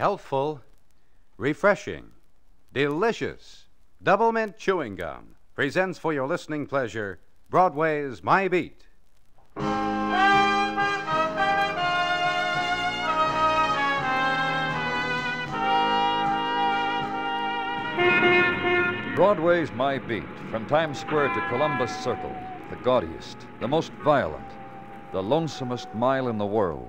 healthful, refreshing, delicious. Double Mint Chewing Gum presents for your listening pleasure Broadway's My Beat. Broadway's My Beat, from Times Square to Columbus Circle, the gaudiest, the most violent, the lonesomest mile in the world.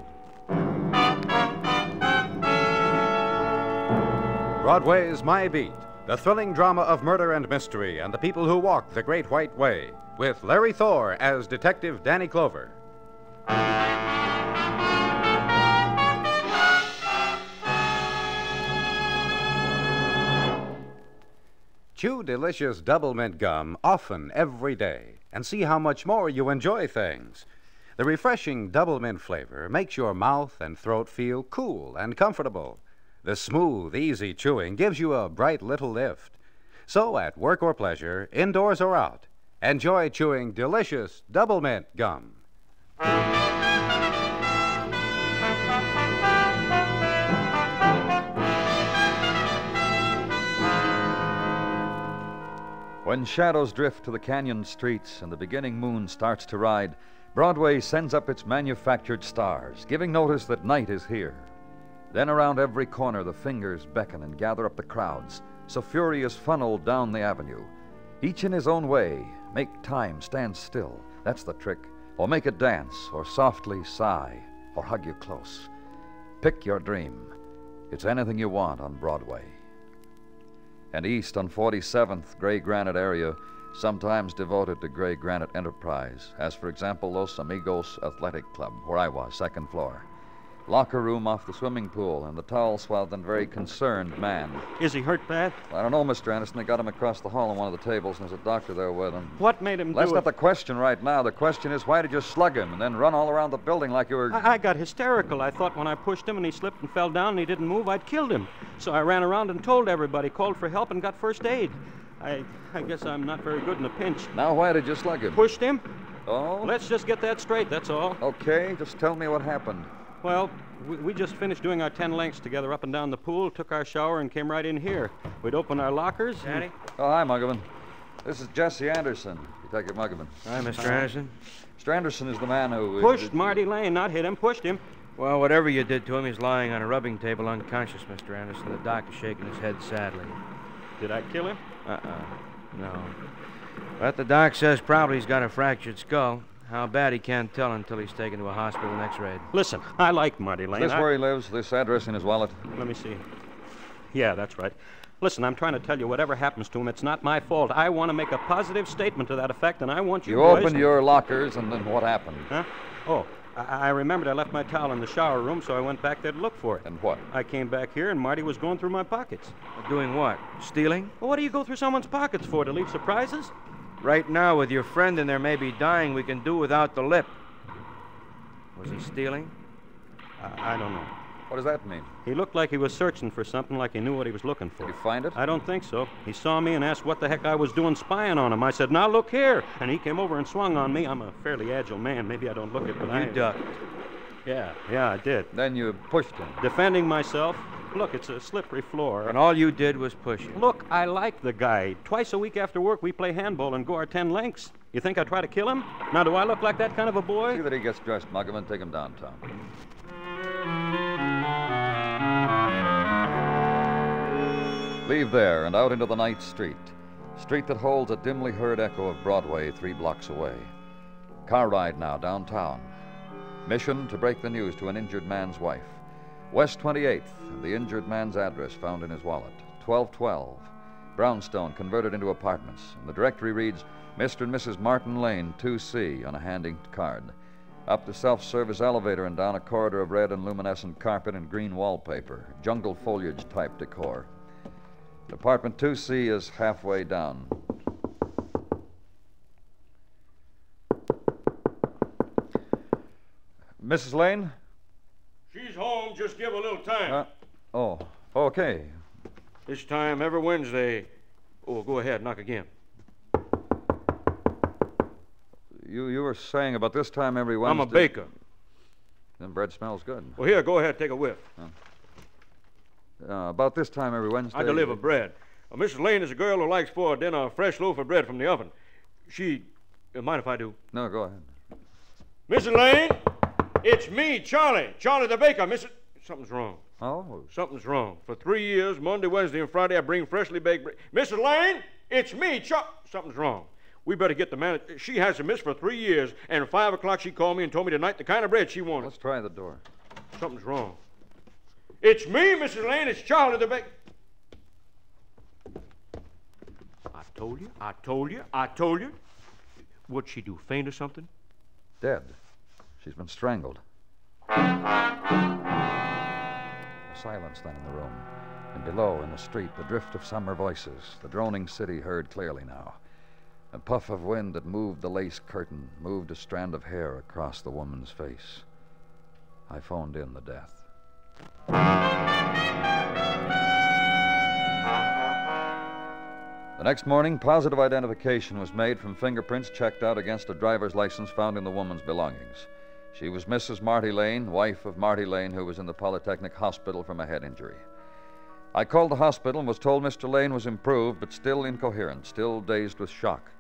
Broadway's My Beat, the thrilling drama of murder and mystery and the people who walk the Great White Way, with Larry Thor as Detective Danny Clover. Chew delicious double mint gum often every day and see how much more you enjoy things. The refreshing double mint flavor makes your mouth and throat feel cool and comfortable. The smooth, easy chewing gives you a bright little lift. So, at work or pleasure, indoors or out, enjoy chewing delicious double mint gum. When shadows drift to the canyon streets and the beginning moon starts to ride, Broadway sends up its manufactured stars, giving notice that night is here. Then around every corner the fingers beckon and gather up the crowds, so fury is funneled down the avenue. Each in his own way, make time stand still. That's the trick. Or make it dance, or softly sigh, or hug you close. Pick your dream. It's anything you want on Broadway. And east on 47th, gray granite area, sometimes devoted to gray granite enterprise, as for example Los Amigos Athletic Club, where I was, second floor. Locker room off the swimming pool, and the towel swathed and very concerned man. Is he hurt bad? I don't know, Mr. Anderson. They got him across the hall on one of the tables, and there's a doctor there with him. What made him That's not the question right now. The question is, why did you slug him and then run all around the building like you were. I, I got hysterical. I thought when I pushed him and he slipped and fell down and he didn't move, I'd killed him. So I ran around and told everybody, called for help, and got first aid. I, I guess I'm not very good in a pinch. Now, why did you slug him? Pushed him? Oh? Let's just get that straight, that's all. Okay, just tell me what happened. Well, we, we just finished doing our ten lengths together up and down the pool, took our shower, and came right in here. We'd open our lockers. and- Oh, hi, Muggavan. This is Jesse Anderson, Detective Muggavan. Hi, Mr. Anderson. Mr. Anderson is the man who. uh, Pushed did- Marty Lane, not hit him, pushed him. Well, whatever you did to him, he's lying on a rubbing table unconscious, Mr. Anderson. The doc is shaking his head sadly. Did I kill him? Uh-uh. No. But the doc says probably he's got a fractured skull. How bad he can't tell until he's taken to a hospital and x-rayed. Listen, I like Marty Lane. Is this I- where he lives? This address in his wallet? Let me see. Yeah, that's right. Listen, I'm trying to tell you, whatever happens to him, it's not my fault. I want to make a positive statement to that effect, and I want you, You boys opened your lockers, and then what happened? Huh? Oh, I, I remembered I left my towel in the shower room, so I went back there to look for it. And what? I came back here, and Marty was going through my pockets. Doing what? Stealing? Well, what do you go through someone's pockets for? To leave surprises? Right now, with your friend in there maybe dying, we can do without the lip. Was he stealing? I, I don't know. What does that mean? He looked like he was searching for something, like he knew what he was looking for. Did for. you find it? I don't think so. He saw me and asked what the heck I was doing spying on him. I said, now look here. And he came over and swung on me. I'm a fairly agile man. Maybe I don't look it, but I. You ducked. Yeah, yeah, I did. Then you pushed him. Defending myself. Look, it's a slippery floor. And all you did was push him. Look, I like the guy. Twice a week after work, we play handball and go our ten lengths. You think I try to kill him? Now, do I look like that kind of a boy? See that he gets dressed, Muggavan. Take him downtown. Leave there and out into the night street. Street that holds a dimly heard echo of Broadway three blocks away. Car ride now downtown. Mission to break the news to an injured man's wife. West 28th, the injured man's address found in his wallet. 1212. Brownstone converted into apartments. And the directory reads Mr. and Mrs. Martin Lane, 2C, on a handing card. Up the self service elevator and down a corridor of red and luminescent carpet and green wallpaper. Jungle foliage type decor. Apartment 2C is halfway down. Mrs. Lane? Home. Just give a little time. Uh, oh, okay. This time every Wednesday. Oh, go ahead, knock again. You you were saying about this time every Wednesday. I'm a baker. Then bread smells good. Well, here, go ahead, take a whiff. Uh, about this time every Wednesday. I deliver bread. Uh, Mrs. Lane is a girl who likes for dinner a fresh loaf of bread from the oven. She. Uh, mind if I do? No, go ahead. Mrs. Lane, it's me, Charlie. Charlie the baker. Mrs. Something's wrong. Oh, Something's wrong. For three years, Monday, Wednesday, and Friday, I bring freshly baked bread. Mrs. Lane, it's me, Chuck. Something's wrong. We better get the manager. She hasn't missed for three years, and at five o'clock she called me and told me tonight the kind of bread she wanted. let's try the door. Something's wrong. It's me, Mrs. Lane. It's Charlie the baker. I told you. I told you. I told you. What'd she do? Faint or something? Dead. She's been strangled. Silence then in the room. And below, in the street, the drift of summer voices, the droning city heard clearly now. A puff of wind that moved the lace curtain, moved a strand of hair across the woman's face. I phoned in the death. The next morning, positive identification was made from fingerprints checked out against a driver's license found in the woman's belongings. She was Mrs. Marty Lane, wife of Marty Lane, who was in the Polytechnic Hospital from a head injury. I called the hospital and was told Mr. Lane was improved, but still incoherent, still dazed with shock,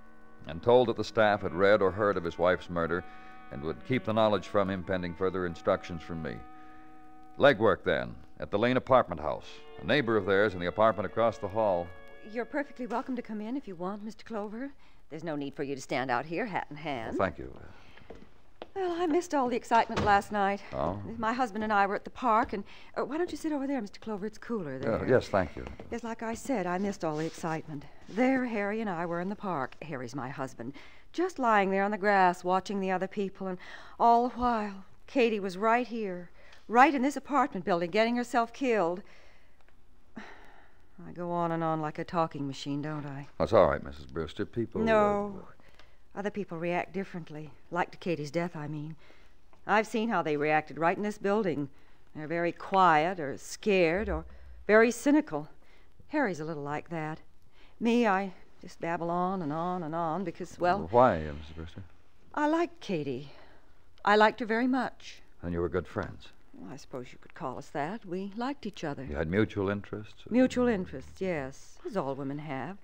and told that the staff had read or heard of his wife's murder and would keep the knowledge from him pending further instructions from me. Legwork, then, at the Lane apartment house. A neighbor of theirs in the apartment across the hall You're perfectly welcome to come in if you want, Mr. Clover. There's no need for you to stand out here, hat in hand. Well, thank you. Well, I missed all the excitement last night. Oh? My husband and I were at the park, and uh, why don't you sit over there, Mr. Clover? It's cooler there. Uh, yes, thank you. Yes, like I said, I missed all the excitement. There, Harry and I were in the park. Harry's my husband. Just lying there on the grass, watching the other people, and all the while, Katie was right here, right in this apartment building, getting herself killed. I go on and on like a talking machine, don't I? That's all right, Mrs. Brewster. People. uh, No. Other people react differently. Like to Katie's death, I mean. I've seen how they reacted right in this building. They're very quiet or scared or very cynical. Harry's a little like that. Me, I just babble on and on and on because, well, Why, Mrs. Brewster? I liked Katie. I liked her very much. And you were good friends. Well, I suppose you could call us that. We liked each other. You had mutual interests. Mutual interests, yes, as all women have.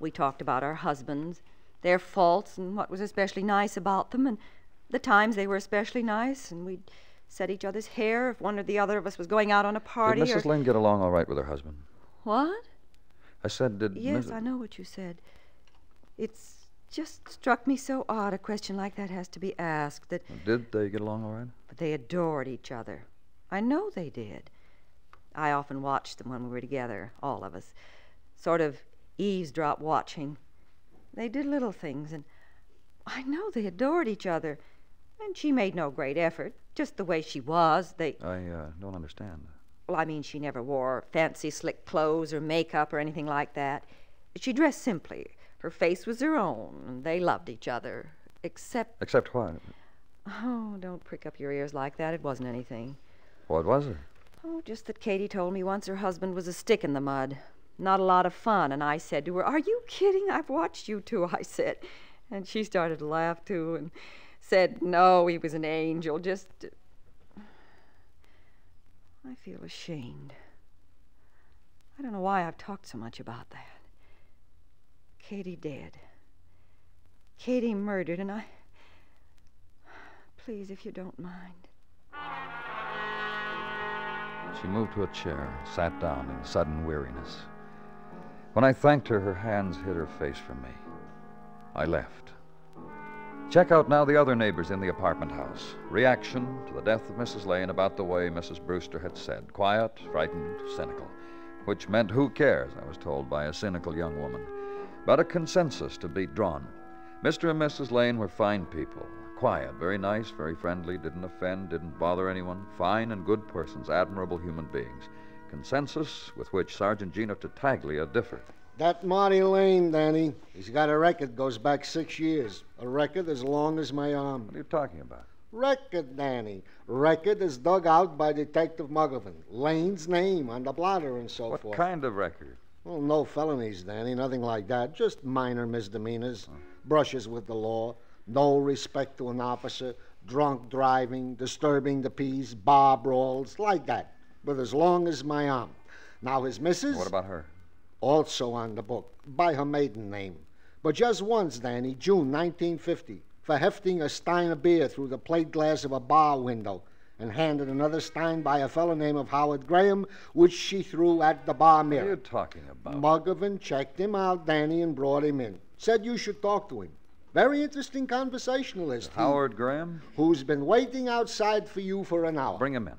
We talked about our husbands, their faults, and what was especially nice about them, and the times they were especially nice, and we'd set each other's hair if one or the other of us was going out on a party. Did Mrs. Lynn get along all right with her husband? What? I said, did. Yes, Mrs. I know what you said. It's just struck me so odd a question like that has to be asked that Did they get along all right? but they adored each other. I know they did. I often watched them when we were together, all of us. Sort of eavesdrop watching. They did little things, and I know they adored each other. And she made no great effort, just the way she was. They, I uh, don't understand. well, I mean, she never wore fancy slick clothes or makeup or anything like that. She dressed simply. Her face was her own, and they loved each other. Except, Except what? oh, don't prick up your ears like that. It wasn't anything. What was it? Oh, just that Katie told me once her husband was a stick in the mud. Not a lot of fun. And I said to her, Are you kidding? I've watched you two, I said. And she started to laugh too and said, No, he was an angel. Just. I feel ashamed. I don't know why I've talked so much about that. Katie dead. Katie murdered, and I. Please, if you don't mind. She moved to a chair, sat down in sudden weariness. When I thanked her, her hands hid her face from me. I left. Check out now the other neighbors in the apartment house. Reaction to the death of Mrs. Lane about the way Mrs. Brewster had said. Quiet, frightened, cynical. Which meant who cares, I was told by a cynical young woman. But a consensus to be drawn. Mr. and Mrs. Lane were fine people. Quiet, very nice, very friendly, didn't offend, didn't bother anyone. Fine and good persons, admirable human beings. Consensus with which Sergeant Gino Tartaglia differed. That Marty Lane, Danny, he's got a record goes back six years. A record as long as my arm. What are you talking about? Record, Danny. Record is dug out by Detective Muggavan. Lane's name on the blotter and so what forth. What kind of record? Well, no felonies, Danny. Nothing like that. Just minor misdemeanors. Brushes with the law. No respect to an officer. Drunk driving. Disturbing the peace. Bar brawls. Like that. But as long as my arm. Now, his missus, What about her? also on the book, by her maiden name. But just once, Danny, June 1950, for hefting a stein of beer through the plate glass of a bar window and handed another stein by a fellow named of Howard Graham, which she threw at the bar mirror. What are you talking about? Muggavan checked him out, Danny, and brought him in. Said you should talk to him. Very interesting conversationalist. Howard Graham? Who's been waiting outside for you for an hour. Bring him in.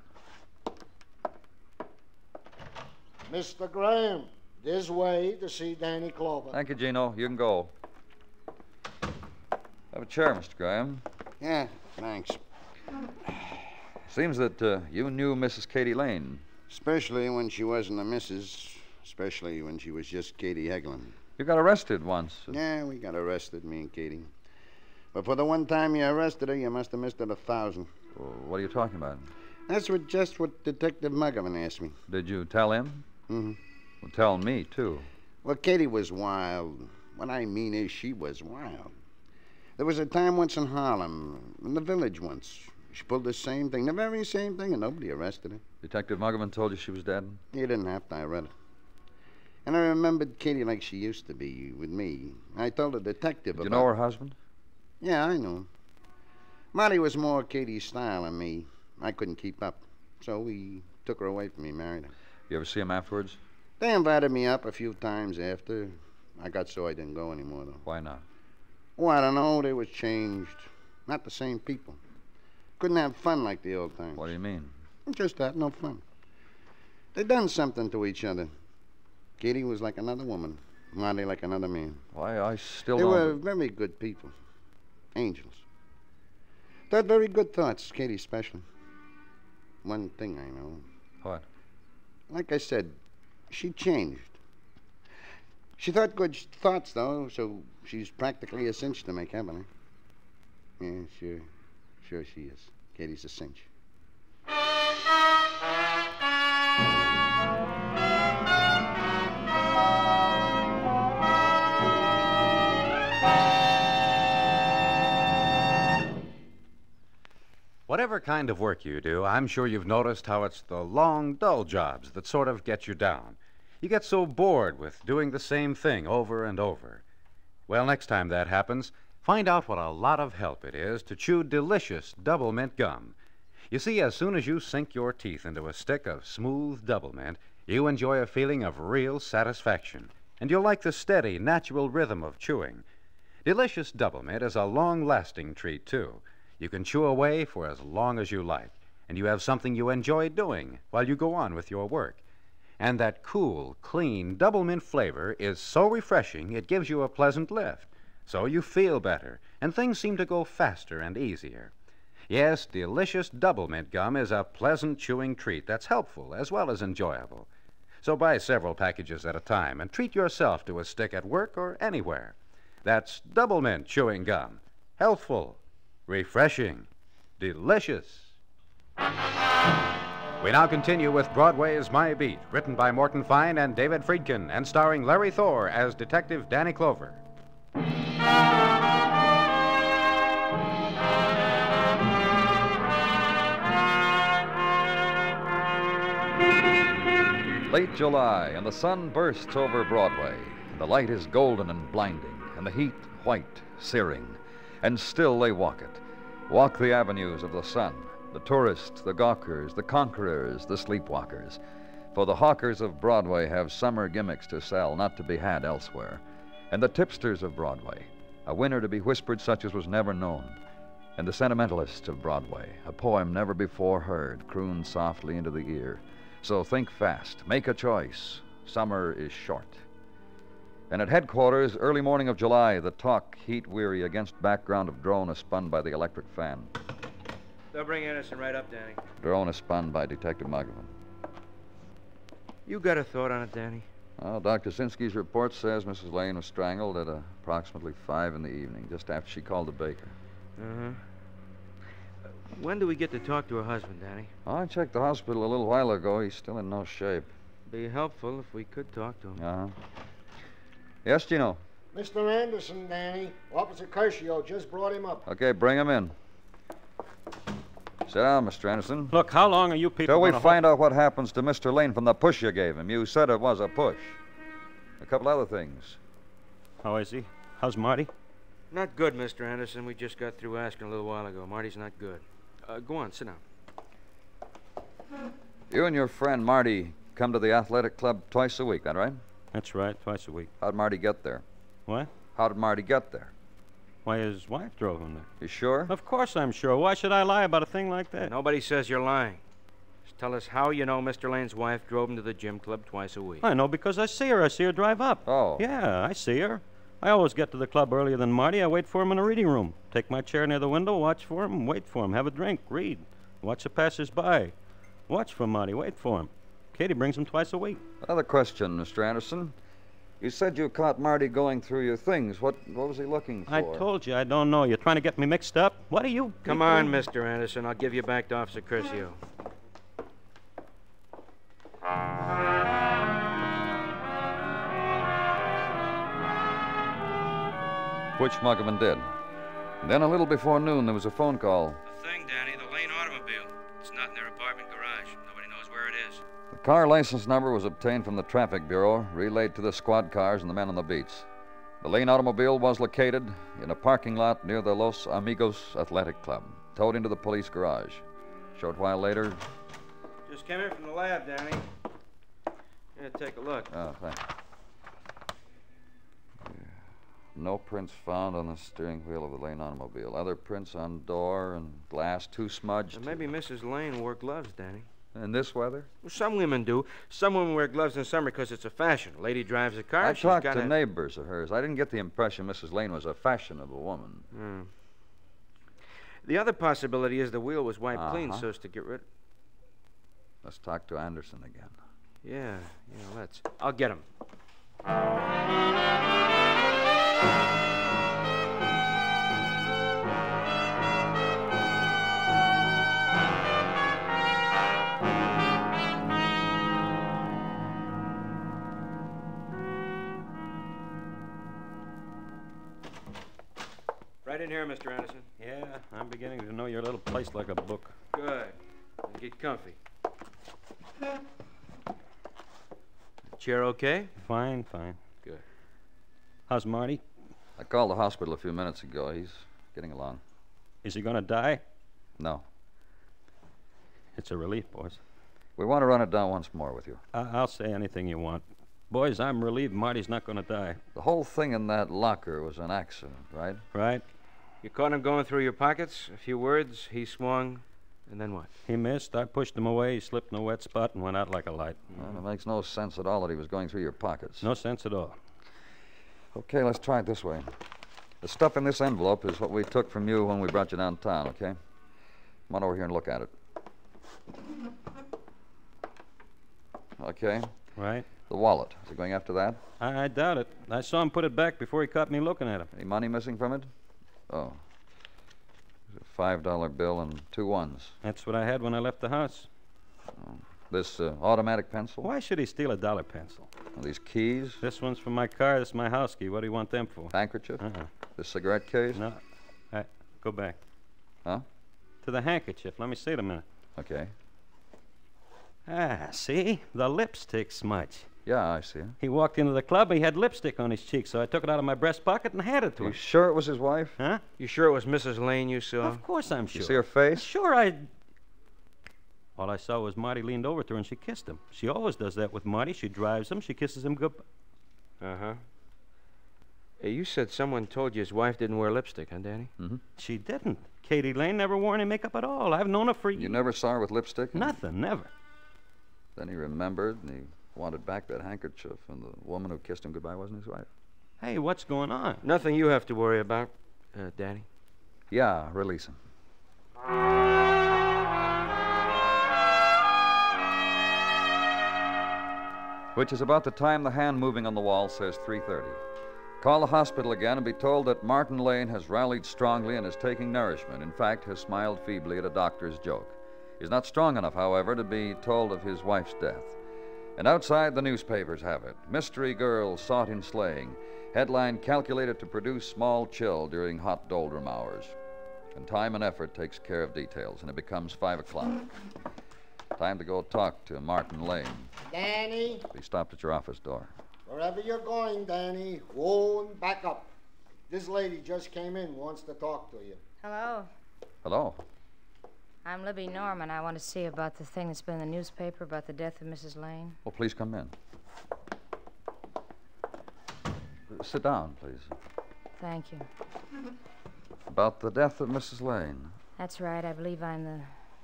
Mr. Graham, this way to see Danny Clover. Thank you, Gino. You can go. Have a chair, Mr. Graham. Yeah, thanks. Seems that uh, you knew Mrs. Katie Lane. Especially when she wasn't a missus. Especially when she was just Katie Heglin. You got arrested once. Yeah, we got arrested, me and Katie. But for the one time you arrested her, you must have missed it a thousand. Oh, What are you talking about? That's what just what Detective Muggavan asked me. Did you tell him? Mm-hmm. Well, tell me, too. Well, Katie was wild. What I mean is, she was wild. There was a time once in Harlem, in the village once. She pulled the same thing, the very same thing, and nobody arrested her. Detective Muggavan told you she was dead? You didn't have to, I read it. And I remembered Katie like she used to be with me. I told the detective Did you know her husband? Yeah, I knew him. Marty was more Katie's style than me. I couldn't keep up. So we took her away from me, married her. You ever see him afterwards? They invited me up a few times after. I got so I didn't go anymore, though. Why not? Oh, I don't know. They was changed. Not the same people. Couldn't have fun like the old times. What do you mean? Just that, no fun. They done something to each other. Katie was like another woman. Marty like another man. Why, I still They don't. were very good people. Angels. They had very good thoughts, Katie especially. One thing I know. What? Like I said, she changed. She thought good thoughts, though, so she's practically a cinch to make heaven? Yeah, sure. Sure she is. Katie's a cinch. Whatever kind of work you do, I'm sure you've noticed how it's the long, dull jobs that sort of get you down. You get so bored with doing the same thing over and over. Well, next time that happens, find out what a lot of help it is to chew delicious double mint gum. You see, as soon as you sink your teeth into a stick of smooth double mint, you enjoy a feeling of real satisfaction, and you'll like the steady, natural rhythm of chewing. Delicious double mint is a long lasting treat, too. You can chew away for as long as you like, and you have something you enjoy doing while you go on with your work. And that cool, clean double mint flavor is so refreshing it gives you a pleasant lift. So you feel better, and things seem to go faster and easier. Yes, delicious double mint gum is a pleasant chewing treat that's helpful as well as enjoyable. So buy several packages at a time and treat yourself to a stick at work or anywhere. That's double mint chewing gum. Healthful, refreshing, delicious. We now continue with Broadway's My Beat, written by Morton Fine and David Friedkin, and starring Larry Thor as Detective Danny Clover. Late July, and the sun bursts over Broadway. The light is golden and blinding, and the heat white, searing. And still they walk it. Walk the avenues of the sun, the tourists, the gawkers, the conquerors, the sleepwalkers. For the hawkers of Broadway have summer gimmicks to sell, not to be had elsewhere. And the tipsters of Broadway, a winner to be whispered such as was never known. And the sentimentalists of Broadway, a poem never before heard, crooned softly into the ear. So think fast, make a choice. Summer is short. And at headquarters, early morning of July, the talk, heat weary against background of drone is spun by the electric fan. They'll bring Anderson right up, Danny. Drone is spun by Detective Muggavan. You got a thought on it, Danny? Well, Dr. Sinsky's report says Mrs. Lane was strangled at uh, approximately 5 in the evening, just after she called the baker. Uh-huh. When do we get to talk to her husband, Danny? I checked the hospital a little while ago. He's still in no shape. Be helpful if we could talk to him. Uh huh. Yes, Gino. Mr. Anderson, Danny. Officer Curcio just brought him up. Okay, bring him in. Sit down, Mr. Anderson. Look, how long are you people Till we gonna find out what happens to Mr. Lane from the push you gave him. You said it was a push. A couple other things. How is he? How's Marty? Not good, Mr. Anderson. We just got through asking a little while ago. Marty's not good. Uh, go on, sit down. You and your friend Marty come to the athletic club twice a week, that right? That's right, twice a week. How'd Marty get there? What? How did Marty get there? Why, his wife drove him there. You sure? Of course I'm sure. Why should I lie about a thing like that? Nobody says you're lying. Just tell us how you know Mr. Lane's wife drove him to the gym club twice a week. I know because I see her. I see her drive up. Oh. Yeah, I see her. I always get to the club earlier than Marty. I wait for him in the reading room. Take my chair near the window, watch for him, wait for him, have a drink, read, watch the passers by. Watch for Marty, wait for him. Katie brings him twice a week. Another question, Mr. Anderson. You said you caught Marty going through your things. What what was he looking for? I told you I don't know. You're trying to get me mixed up? What are you? Come on, Mr. Anderson. I'll give you back to Officer Curcio. Which Muggavan did. Then a little before noon, there was a phone call. The thing, Danny, car license number was obtained from the traffic bureau, relayed to the squad cars and the men on the beats. The Lane automobile was located in a parking lot near the Los Amigos Athletic Club, towed into the police garage. Short while later, Just came in from the lab, Danny. Yeah, take a look. Ah, oh, thanks. Yeah. No prints found on the steering wheel of the Lane automobile. Other prints on door and glass, too smudged. Maybe Mrs. Lane wore gloves, Danny. In this weather? Well, some women do. Some women wear gloves in summer because it's a fashion. A lady drives a car. I she's talked got to a... neighbors of hers. I didn't get the impression Mrs. Lane was a fashionable woman. Hmm. The other possibility is the wheel was wiped clean Uh-huh. so as to get rid. Let's talk to Anderson again. Yeah, yeah, let's. I'll get him. Here, Mr. Anderson. Yeah, I'm beginning to know your little place like a book. Good. Get comfy. Chair okay? Fine, fine. Good. How's Marty? I called the hospital a few minutes ago. He's getting along. Is he going to die? No. It's a relief, boys. We want to run it down once more with you. I- I'll say anything you want. Boys, I'm relieved Marty's not going to die, The whole thing in that locker was an accident, right? right? You caught him going through your pockets, a few words, he swung, and then what? He missed. I pushed him away. He slipped in a wet spot and went out like a light. Well, it makes no sense at all that he was going through your pockets. No sense at all. Okay, let's try it this way. The stuff in this envelope is what we took from you when we brought you downtown, okay? Come on over here and look at it. Okay. Right? The wallet. Is he going after that? I, I doubt it. I saw him put it back before he caught me looking at him. Any money missing from it? Oh. A five dollar bill and two ones. That's what I had when I left the house. This uh, automatic pencil? Why should he steal a dollar pencil? These keys? This one's for my car. This is my house key. What do you want them for? Handkerchief? Uh-uh. This cigarette case? No. I, go back. Huh? To the handkerchief. Let me see it a minute. Okay. Ah, see? The lipstick smudge. Yeah, I see. He walked into the club. He had lipstick on his cheek, so I took it out of my breast pocket and handed it to him. You sure it was his wife? Huh? You sure it was Mrs. Lane you saw? Of course I'm sure. You see her face? Sure, I. All I saw was Marty leaned over to her and she kissed him. She always does that with Marty. She drives him, she kisses him good. Uh huh. Hey, you said someone told you his wife didn't wear lipstick, huh, Danny? Mm-hmm. She didn't. Katie Lane never wore any makeup at all. I've known her for You never saw her with lipstick? Nothing, never. Then he remembered and he wanted back that handkerchief, and the woman who kissed him goodbye wasn't his wife. Hey, what's going on? Nothing you have to worry about, uh, Danny. Yeah, release him. Which is about the time the hand moving on the wall says 3:30. Call the hospital again and be told that Martin Lane has rallied strongly and is taking nourishment. In fact, has smiled feebly at a doctor's joke. He's not strong enough, however, to be told of his wife's death. And outside, the newspapers have it. Mystery girl sought in slaying. Headline calculated to produce small chill during hot doldrum hours. And time and effort takes care of details, and it becomes five o'clock. Time to go talk to Martin Lane. Danny, He stopped at your office door. wherever you're going, Danny, whoa and back up. This lady just came in, wants to talk to you. Hello. Hello. I'm Libby Norman. I want to see about the thing that's been in the newspaper about the death of Mrs. Lane. Well, please come in. Sit down, please. Thank you. About the death of Mrs. Lane. That's right. I believe I'm the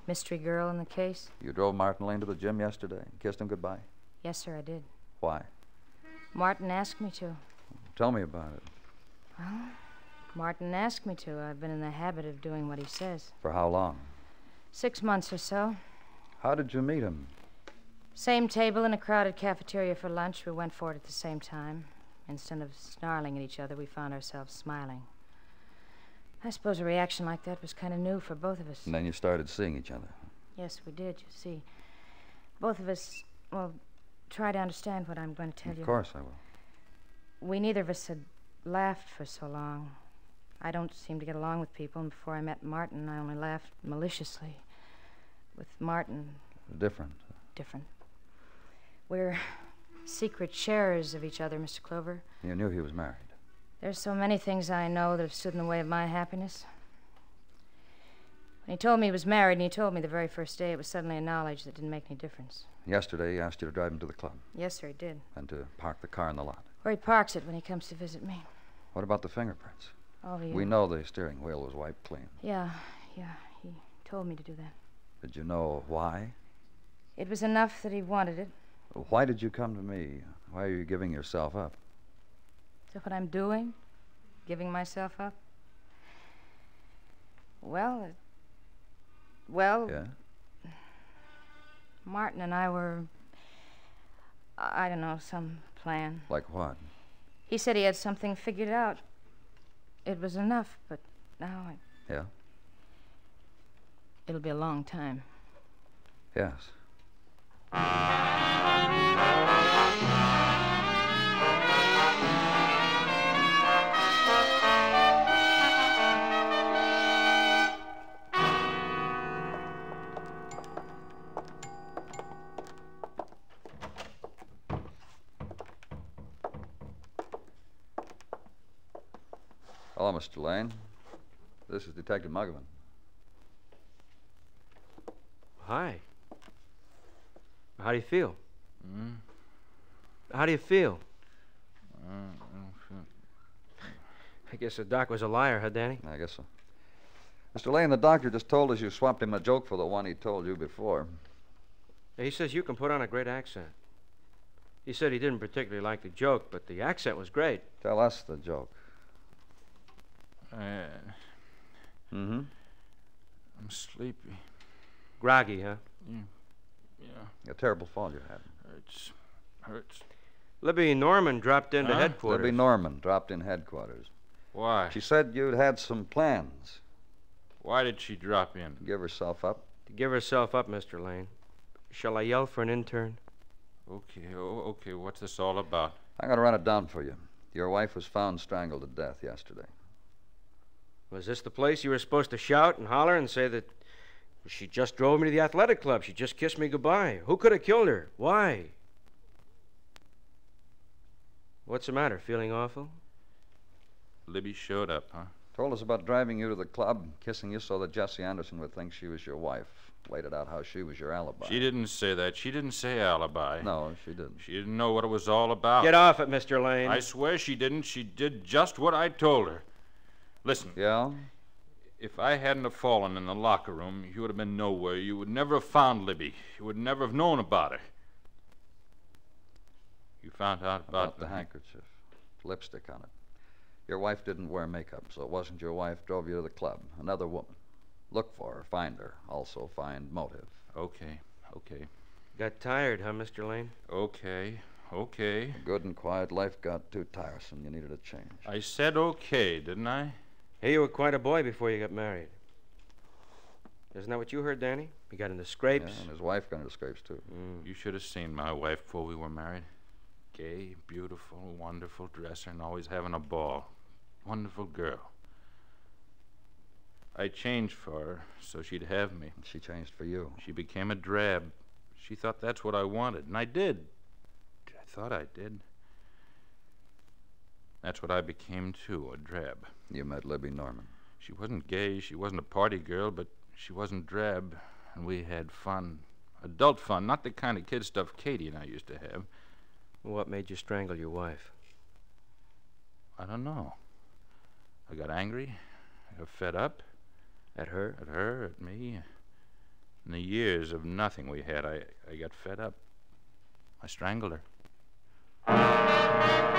mystery girl in the case. You drove Martin Lane to the gym yesterday and kissed him goodbye. Yes, sir, I did. Why? Martin asked me to. Tell me about it. Well, Martin asked me to. I've been in the habit of doing what he says. For how long? Six months or so. How did you meet him? Same table in a crowded cafeteria for lunch. We went for it at the same time. Instead of snarling at each other, we found ourselves smiling. I suppose a reaction like that was kind of new for both of us. And then you started seeing each other. Yes, we did, you see. Both of us, well, try to understand what I'm going to tell of you. Of course I will. We neither of us had laughed for so long. I don't seem to get along with people, and before I met Martin, I only laughed maliciously. With Martin, Different. different. We're secret sharers of each other, Mr. Clover. You knew he was married. There's so many things I know that have stood in the way of my happiness. When he told me he was married, and he told me the very first day, it was suddenly a knowledge that didn't make any difference. Yesterday, he asked you to drive him to the club Yes, sir, he did. and to park the car in the lot. Where he parks it when he comes to visit me. What about the fingerprints? Oh, he. We know the steering wheel was wiped clean. Yeah, yeah, he told me to do that. Did you know why? It was enough that he wanted it. Why did you come to me? Why are you giving yourself up? Is that what I'm doing? Giving myself up? Well, it, well, Yeah? Martin and I were. I don't know, some plan. Like what? He said he had something figured out. It was enough, but now it, Yeah? it'll be a long time. Yes. Mr. Lane. This is Detective Muggavan. Hi. How do you feel? Hmm? How do you feel? Mm-hmm. I guess the doc was a liar, huh, Danny? I guess so. Mr. Lane, the doctor just told us you swapped him a joke for the one he told you before. He says you can put on a great accent. He said he didn't particularly like the joke, but the accent was great. Tell us the joke. Uh, Mm-hmm. I'm sleepy. Groggy, huh? Yeah, A terrible fall you had. hurts. Hurts. Libby Norman dropped into Huh? headquarters. Libby Norman dropped in headquarters. Why? She said you'd had some plans Why did she drop in? to give herself up. to give herself up, Mr. Lane. Shall I yell for an intern? Okay, oh, okay. What's this all about? I'm going to run it down for you. Your wife was found strangled to death yesterday. Was this the place you were supposed to shout and holler and say that she just drove me to the athletic club? She just kissed me goodbye. Who could have killed her? Why? What's the matter? Feeling awful? Libby showed up, huh? Told us about driving you to the club, kissing you so that Jesse Anderson would think she was your wife. Laid it out how she was your alibi. She didn't say that. She didn't say alibi. No, she didn't. She didn't know what it was all about. Get off it, Mr. Lane. I swear she didn't. She did just what I told her. Listen, Yeah? if I hadn't have fallen in the locker room, you would have been nowhere. You would never have found Libby. You would never have known about her. You found out about, About the handkerchief. Lipstick on it. Your wife didn't wear makeup, so it wasn't your wife drove you to the club. Another woman. Look for her, find her. Also find motive. Okay, okay, Got tired, huh, Mr. Lane? okay, okay. A good and quiet life got too tiresome. You needed a change. I said okay, didn't I? Hey, you were quite a boy before you got married. Isn't that what you heard, Danny? He got into scrapes. Yeah, and his wife got into scrapes, too. Mm. You should have seen my wife before we were married. Gay, beautiful, wonderful dresser, and always having a ball. Wonderful girl. I changed for her so she'd have me. She changed for you. She became a drab. She thought that's what I wanted, and I did. I thought I did. That's what I became, too, a drab. You met Libby Norman. She wasn't gay, she wasn't a party girl, but she wasn't drab, and we had fun. Adult fun, not the kind of kid stuff Katie and I used to have. What made you strangle your wife? I don't know. I got angry. I got fed up. At her? At her, at me. In the years of nothing we had, I, I got fed up. I strangled her.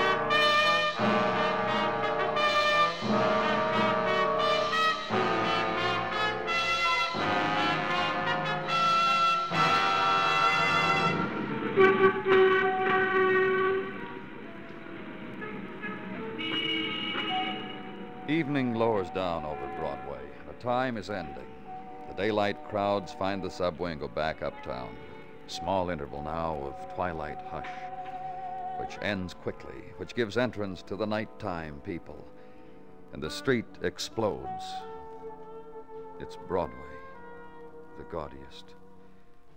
Evening lowers down over Broadway. The time is ending. The daylight crowds find the subway and go back uptown. Small interval now of twilight hush, which ends quickly, which gives entrance to the nighttime people. And the street explodes. It's Broadway, the gaudiest,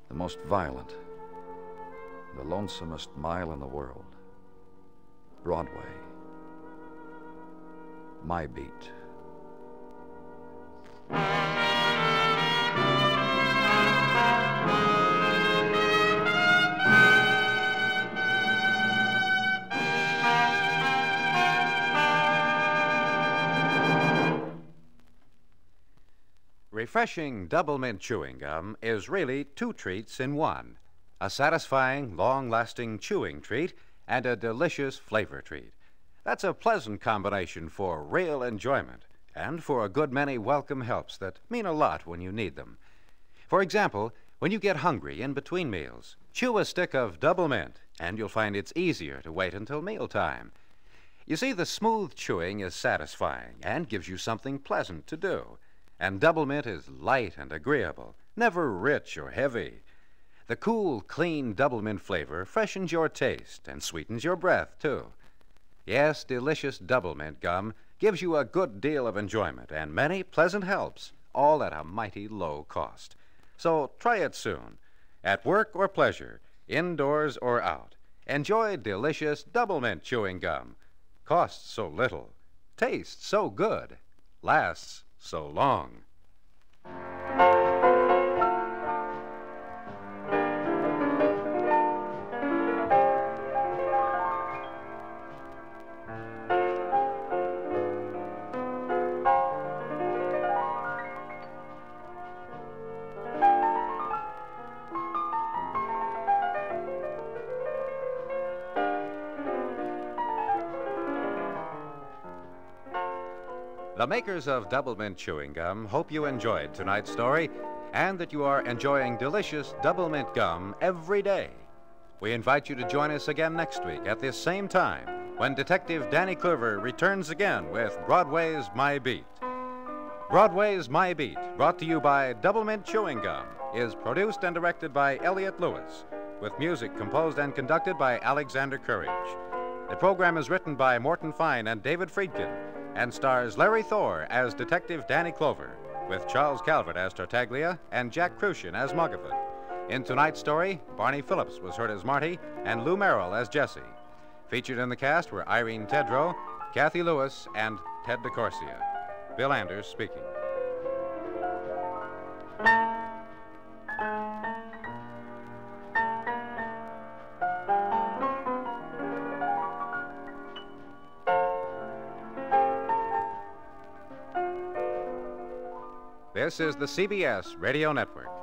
the most violent, the lonesomest mile in the world. Broadway my beat. Refreshing double mint chewing gum is really two treats in one a satisfying, long lasting chewing treat and a delicious flavor treat. That's a pleasant combination for real enjoyment and for a good many welcome helps that mean a lot when you need them. For example, when you get hungry in between meals, chew a stick of double mint and you'll find it's easier to wait until mealtime. You see, the smooth chewing is satisfying and gives you something pleasant to do. And double mint is light and agreeable, never rich or heavy. The cool, clean double mint flavor freshens your taste and sweetens your breath, too. Yes, delicious double mint gum gives you a good deal of enjoyment and many pleasant helps, all at a mighty low cost. So try it soon. At work or pleasure, indoors or out, enjoy delicious double mint chewing gum. Costs so little, tastes so good, lasts so long. Makers of Double Mint Chewing Gum hope you enjoyed tonight's story and that you are enjoying delicious Double Mint Gum every day. We invite you to join us again next week at this same time when Detective Danny Clover returns again with Broadway's My Beat. Broadway's My Beat, brought to you by Double Mint Chewing Gum, is produced and directed by Elliott Lewis, with music composed and conducted by Alexander Courage. The program is written by Morton Fine and David Friedkin and stars Larry Thor as Detective Danny Clover, with Charles Calvert as Tartaglia and Jack Kruschen as Muggavan. In tonight's story, Barney Phillips was heard as Marty and Lou Merrill as Jesse. Featured in the cast were Irene Tedrow, Cathy Lewis, and Ted DeCorsia. Bill Anders speaking. This is the CBS Radio Network.